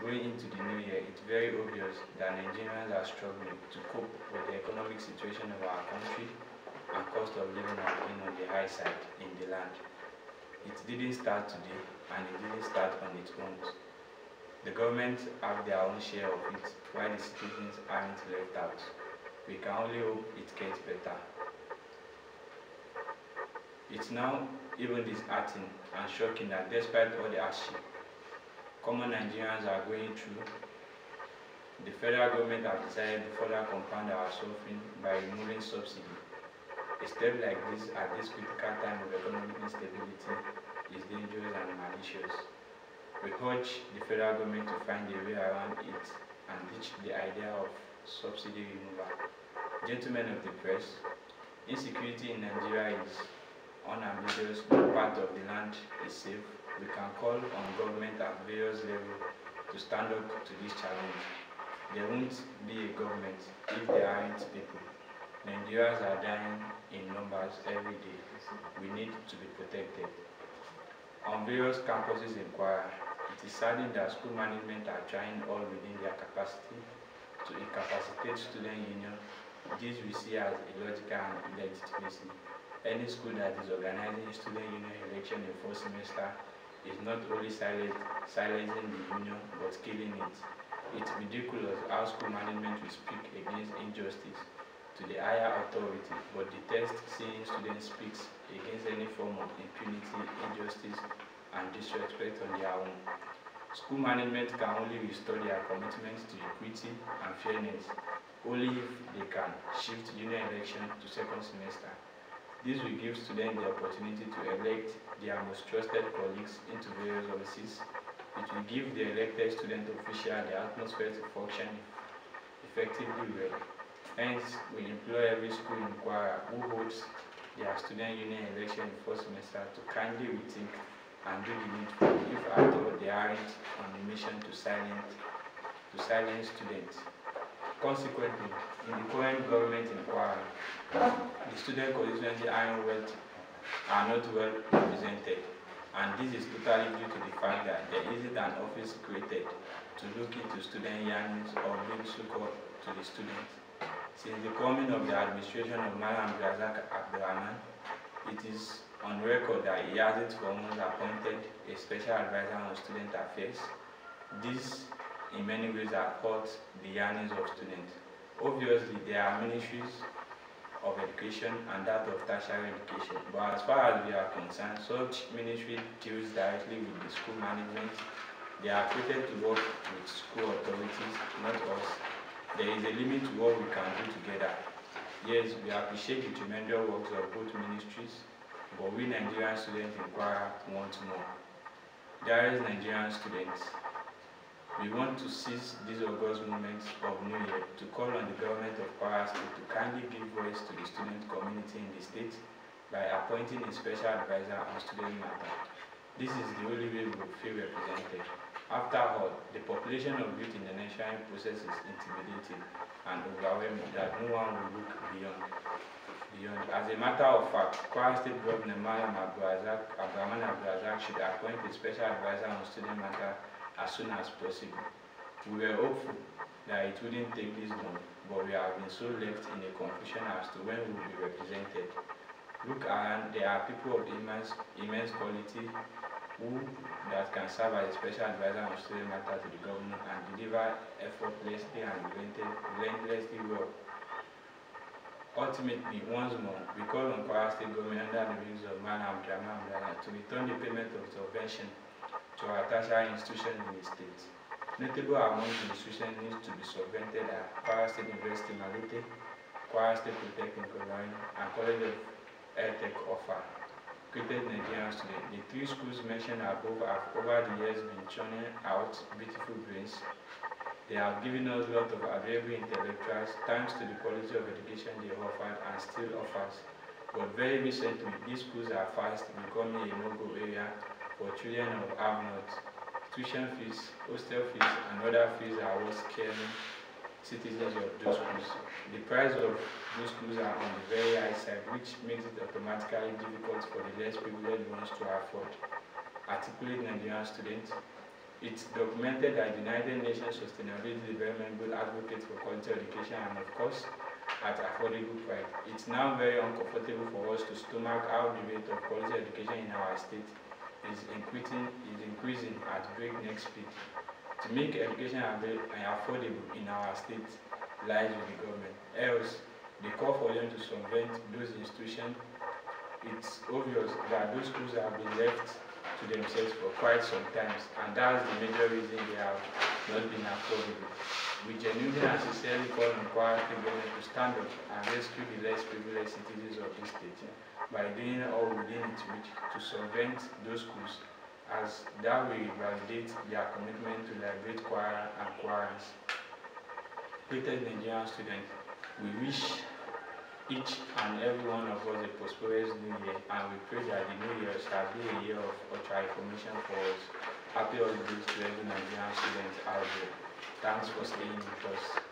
going into the new year, it's very obvious that Nigerians are struggling to cope with the economic situation of our country and cost of living has been on the high side in the land. It didn't start today and it didn't start on its own. The government have their own share of it while the citizens aren't left out. We can only hope it gets better. It's now even disheartening and shocking that despite all the hardship common Nigerians are going through, the federal government has decided to further compound our suffering by removing subsidy. A step like this at this critical time of economic instability is dangerous and malicious. We urge the federal government to find a way around it and ditch the idea of subsidy removal. Gentlemen of the press, insecurity in Nigeria is unambiguous part of the land is safe, we can call on government at various levels to stand up to this challenge. There won't be a government if there aren't people. Nigerians are dying in numbers every day. We need to be protected. On various campuses in Kwara, it is saddening that school management are trying all within their capacity to incapacitate student union. This we see as illogical and illegitimacy any school that is organizing student union election in fourth semester is not only silent, silencing the union but killing it. It's ridiculous how school management will speak against injustice to the higher authority but detests seeing students speak against any form of impunity, injustice and disrespect on their own. School management can only restore their commitment to equity and fairness only if they can shift union election to second semester. This will give students the opportunity to elect their most trusted colleagues into various offices. It will give the elected student official the atmosphere to function effectively well. Hence, we employ every school in who holds their student union election in first semester to kindly rethink and do the needful if at all they aren't on a mission to silence, to silence students. Consequently, in the current government inquiry, the student constituency iron wealth are not well represented and this is totally due to the fact that there isn't an office created to look into student yearnings or bring support to the students. Since the coming of the administration of Malam Razak Abdurrahman, it is on record that he hasn't for months appointed a special advisor on student affairs. This in many ways has hurt the yearnings of students. Obviously, there are ministries of education and that of tertiary education. But as far as we are concerned, such ministry deals directly with the school management. They are created to work with school authorities, not us. There is a limit to what we can do together. Yes, we appreciate the tremendous works of both ministries, but we Nigerian students in Kwara want more. There is Nigerian students, we want to seize this August moment of New Year to call on the government of Kwara State to kindly give voice to the student community in the state by appointing a special advisor on student matter. This is the only way we will feel represented. After all, the population of youth in the nation process is intimidating and overwhelming that no one will look beyond. beyond. As a matter of fact, Kwara State Governor Mariam Abdulazak should appoint a special advisor on student matter as soon as possible. We were hopeful that it wouldn't take this long, but we have been so left in a confusion as to when we will be represented. Look around, there are people of immense, immense quality who that can serve as a special advisor on student matters to the government and deliver effortlessly and relentlessly well. Ultimately, once more, we call on Kwara State government under the wings of Man Abdulrahman to return the payment of subvention to our tertiary institutions in the state. Notable among the institutions needs to be subvented are Kwara State University Malete, Kwara State Polytechnic Ilorin, and College of EdTech Offa. Created Nigerian students. The three schools mentioned above have over the years been churning out beautiful brains. They have given us a lot of available intellectuals thanks to the quality of education they offered and still offers. But very recently, these schools are fast becoming a no-go area for children of have Tuition fees, hostel fees, and other fees are what scaring citizens of those schools. The price of those schools are on the very high side, which makes it automatically difficult for the less privileged ones to afford. Articulate Nigerian students, it's documented that the United Nations Sustainability Development Goal advocates for quality education and of course at affordable price. It's now very uncomfortable for us to stomach how the rate of quality education in our state is increasing, is increasing at breakneck speed. To make education affordable in our state lies with the government. Else, the call for them to subvent those institutions, it's obvious that those schools have been left to themselves for quite some time, and that's the major reason they have not been affordable. We genuinely and sincerely call on Kwara government to stand up and rescue the less privileged citizens of this state by doing all within its reach to subvent those schools as that will validate their commitment to liberate Kwara and Kwarans. Greatest Nigerian students, we wish each and every one of us a prosperous new year and we pray that the new year shall be a year of ultra information for us. Happy holidays to every Nigerian student out there. Thanks for staying with us.